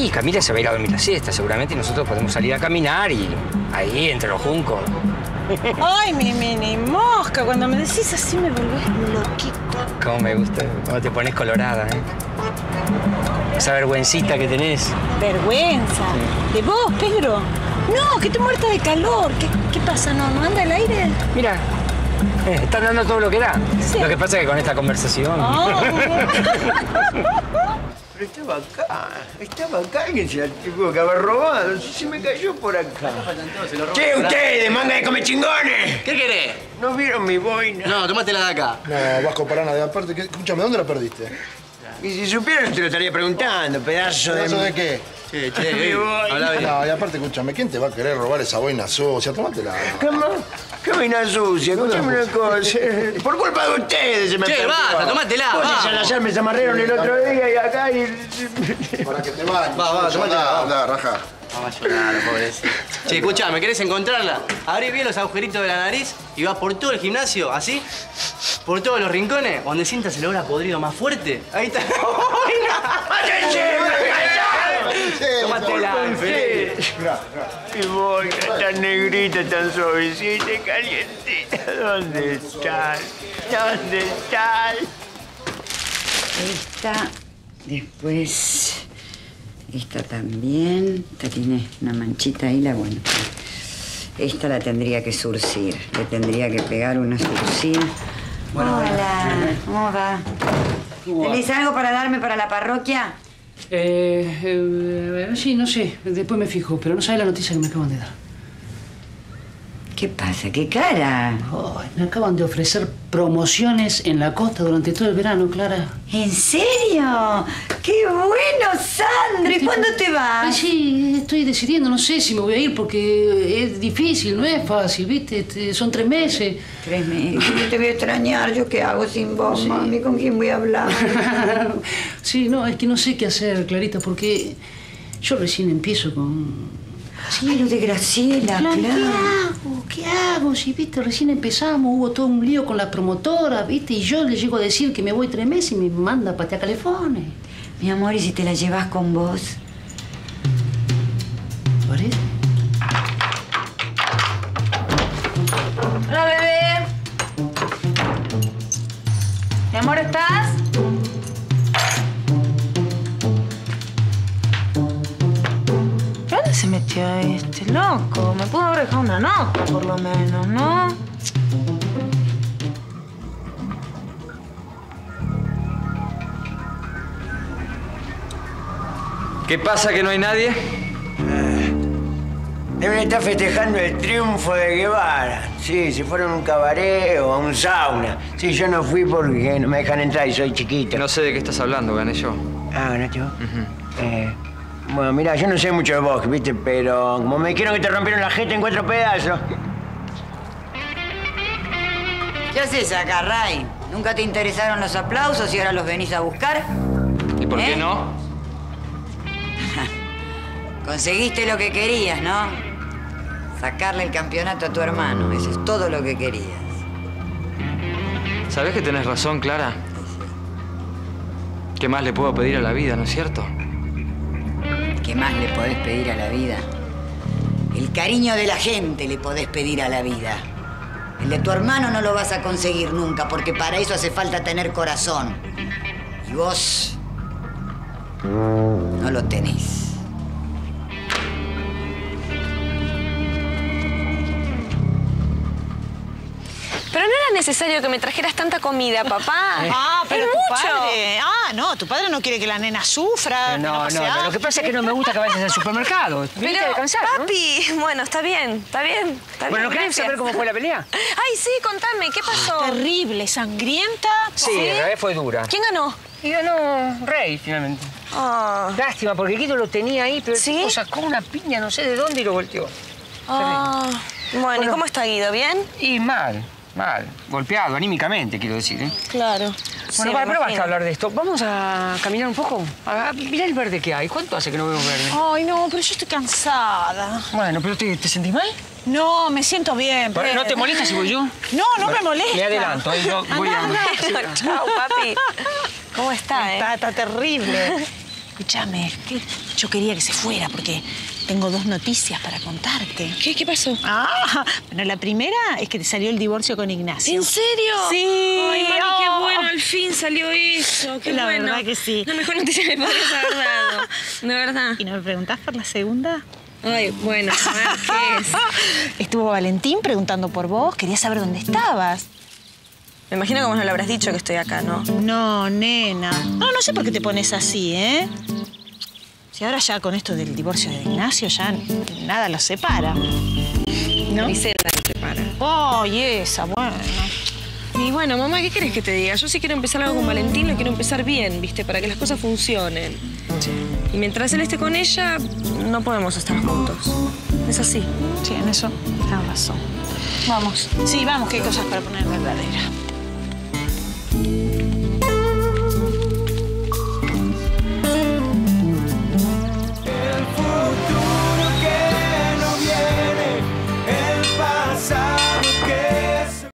Y Camila se va a ir a dormir la siesta seguramente y nosotros podemos salir a caminar y ahí entre los juncos. Ay, mi mini mosca, cuando me decís así me volvés loquito. Cómo me gusta, cómo te pones colorada, ¿eh? Esa vergüencita que tenés. Vergüenza. ¿De vos, Pedro? No, que estoy muerta de calor. ¿Qué, qué pasa? ¿No, ¿No anda el aire? Mira, eh, están dando todo lo que da. Sí. Lo que pasa es que con esta conversación... Oh. Pero estaba acá, estaba acá, alguien se la tuvo que haber robado, si se me cayó por acá. Che, ustedes, manga de come chingones, ¿Qué querés? ¿no vieron mi boina? No, tomátela de acá. No, Vasco, para nada. Aparte, ¿qué- escúchame, ¿dónde la perdiste? Y si supieran te lo estaría preguntando, pedazo de... ¿Eso de qué? Che, che, eh, habla bien. No, y aparte, escúchame, ¿quién te va a querer robar esa boina sucia? Tómatela. ¿Cómo? ¿Qué vaina sucia? Escuchame una cosa. Por culpa de ustedes se me Che, perdió. basta, tomátela, Vos y vamos. Salazar me zamarrearon el otro día y acá y... Para que te bañes. Va, va, tómatela, Anda, raja. Vamos a llorar, pobrecito. Che, escuchame, ¿querés encontrarla? Abrí bien los agujeritos de la nariz y vas por todo el gimnasio, así, por todos los rincones, donde sientas el olor a podrido más fuerte. Ahí está boina. Tómatela. Mi boina tan negrita, tan suavecita y calientita. ¿Dónde están? ¿Dónde están? Esta, después esta también. Esta tiene una manchita ahí, la bueno. Esta la tendría que surcir. Le tendría que pegar una surcida. Hola, ¿cómo va? ¿Tenés algo para darme para la parroquia? Eh, eh, sí, no sé. Después me fijo, pero no sabes la noticia que me acaban de dar. ¿Qué pasa? ¿Qué cara? Me acaban de ofrecer promociones en la costa durante todo el verano, Clara. ¿En serio? ¡Qué bueno! ¿Y cuándo te vas? sí, estoy decidiendo, no sé si me voy a ir porque es difícil, no es fácil, ¿viste? Este, Son tres meses. Tres meses. Yo te voy a extrañar. ¿Yo qué hago sin vos, mami? ¿Con quién voy a hablar? sí, no, es que no sé qué hacer, Clarita, porque yo recién empiezo con... Sí, lo de Graciela, Claro, ¿Qué hago? ¿Qué hago? Si, viste, recién empezamos, hubo todo un lío con la promotora, viste, y yo le llego a decir que me voy tres meses y me manda a patear calefones. Mi amor, ¿y si te la llevas con vos? ¿Parece? Hola, bebé. Mi amor, ¿estás? ¿Dónde se metió este loco? Me pudo haber dejado una nota, por lo menos, ¿no? ¿Qué pasa que no hay nadie? Deben estar festejando el triunfo de Guevara. Sí, si fueron a un cabaret o a un sauna. Sí, yo no fui porque no me dejan entrar y soy chiquito. No sé de qué estás hablando, gané yo. Ah, ¿ganaste vos? Eh, bueno, mira, yo no sé mucho de vos, ¿viste? Pero como me dijeron que te rompieron la jeta en cuatro pedazos. ¿Qué haces acá, Ray? ¿Nunca te interesaron los aplausos y ahora los venís a buscar? ¿Y por qué ¿Eh? no? Conseguiste lo que querías, ¿no? Sacarle el campeonato a tu hermano. Eso es todo lo que querías. ¿Sabés que tenés razón, Clara? ¿Qué más le puedo pedir a la vida, no es cierto? ¿Qué más le podés pedir a la vida? El cariño de la gente le podés pedir a la vida. El de tu hermano no lo vas a conseguir nunca, porque para eso hace falta tener corazón. Y vos no lo tenés. Necesario que me trajeras tanta comida, papá. Ah, pero es tu mucho. padre. Ah, no, tu padre no quiere que la nena sufra. que No, no, no, lo que pasa es que no me gusta que vayas al supermercado. Pero, descansar, ¿no? papi, bueno, está bien, está bien. Está Bueno, bien, ¿querés gracias. saber cómo fue la pelea? Ay, sí, contame, ¿qué pasó? Terrible, sangrienta. Sí, en realidad fue dura. ¿Quién ganó? Y ganó Rey, finalmente. Ah, Lástima, porque Quito lo tenía ahí, pero el ¿Sí? tipo sacó una piña no sé de dónde y lo volteó. ah. Bueno, ¿y Bueno. cómo está Guido? ¿Bien? Y mal, mal. Golpeado, anímicamente, quiero decir, ¿eh? Claro. Bueno, para, pero basta hablar de esto. ¿Vamos a caminar un poco? A, a- mirá el verde que hay. ¿Cuánto hace que no vemos verde? Ay, no, pero yo estoy cansada. Bueno, pero ¿te, te sentís mal? No, me siento bien. Pero, ¿No te molesta si voy yo? No, no me molesta. Me adelanto, ¿eh? Yo voy a... Chao, papi. ¿Cómo está, eh? Está, está terrible. Escúchame, ¿qué- Yo quería que se fuera porque tengo dos noticias para contarte. ¿Qué, qué pasó? Ah, bueno, la primera es que te salió el divorcio con Ignacio. ¿En serio? Sí. Ay, mami, qué bueno, al fin salió eso. Qué La bueno. verdad que sí. La mejor noticia que me podrías haber dado. De verdad. ¿Y no me preguntás por la segunda? Ay, bueno, ¿qué es? Estuvo Valentín preguntando por vos, quería saber dónde estabas. Me imagino que vos no le habrás dicho que estoy acá, ¿no? No, nena. No, no sé por qué te pones así, ¿eh? Si ahora ya con esto del divorcio de Ignacio ya nada los separa. ¿No? Ni Zelda no te para. Oh, y esa, bueno. Y bueno, mamá, ¿qué querés que te diga? Yo sí quiero empezar algo con Valentín, lo quiero empezar bien, ¿viste? Para que las cosas funcionen. Y mientras él esté con ella, no podemos estar juntos. Es así. Sí, en eso tienes razón. Vamos. Sí, vamos, que hay cosas para poner en verdadera.